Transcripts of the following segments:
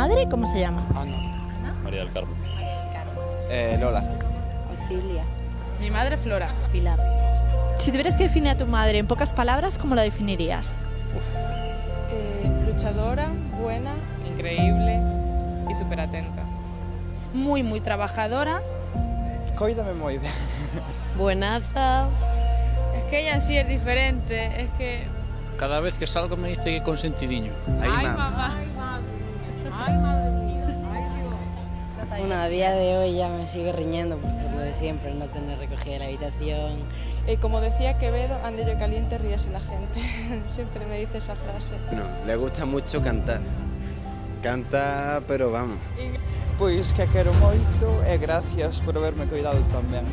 madre cómo se llama? Ana. María del Carmen. Eh, Lola. Otilia. Mi madre Flora. Pilar. Si tuvieras que definir a tu madre en pocas palabras, ¿cómo la definirías? Eh, luchadora, buena. Increíble y súper atenta. Muy, muy trabajadora. Cuídame muy bien. Buenaza. Es que ella en sí es diferente. Es que. Cada vez que salgo me dice que consentidiño. Ay, mam. mamá. Bueno, a día de hoy ya me sigue riñendo pues, por lo de siempre, no tener recogida la habitación. Eh, como decía Quevedo, ande yo caliente, ríase la gente. Siempre me dice esa frase. No, le gusta mucho cantar. Canta, pero vamos. Pois que a quero moito e gracias por haberme cuidado tamén.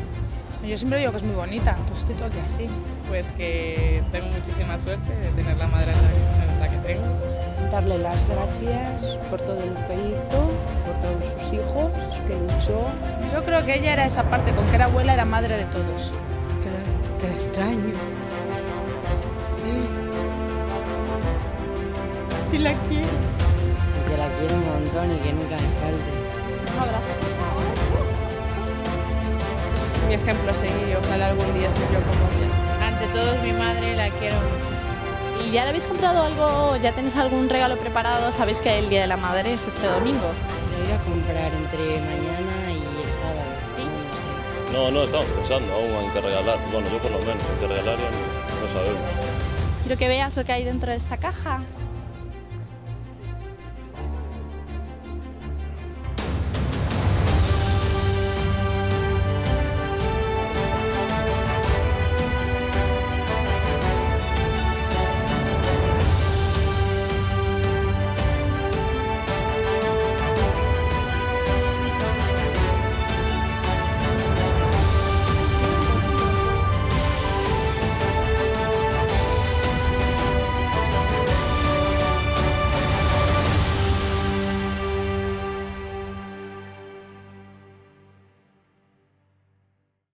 Yo siempre digo que es muy bonita, entonces estoy todo día así. Pues que tengo muchísima suerte de tener la madre en la que tengo. Darle las gracias por todo lo que hizo, por todos sus hijos, que luchó, Yo creo que ella era esa parte, con que era abuela era madre de todos. que la, que la extraño. Y la quiero. Que la quiero un montón y que nunca me falte. Es mi ejemplo a seguir y ojalá algún día ser yo como ella. Ante todo es mi madre, la quiero muchísimo. ¿Y ya le habéis comprado algo? ¿Ya tenéis algún regalo preparado? Sabéis que el Día de la Madre es este domingo. Se lo iba a comprar entre mañana y el sábado. ¿Sí? No sé. No, no, estamos pensando aún en qué regalar. Bueno, yo por lo menos en qué regalar ya no, no sabemos. Quiero que veas lo que hay dentro de esta caja.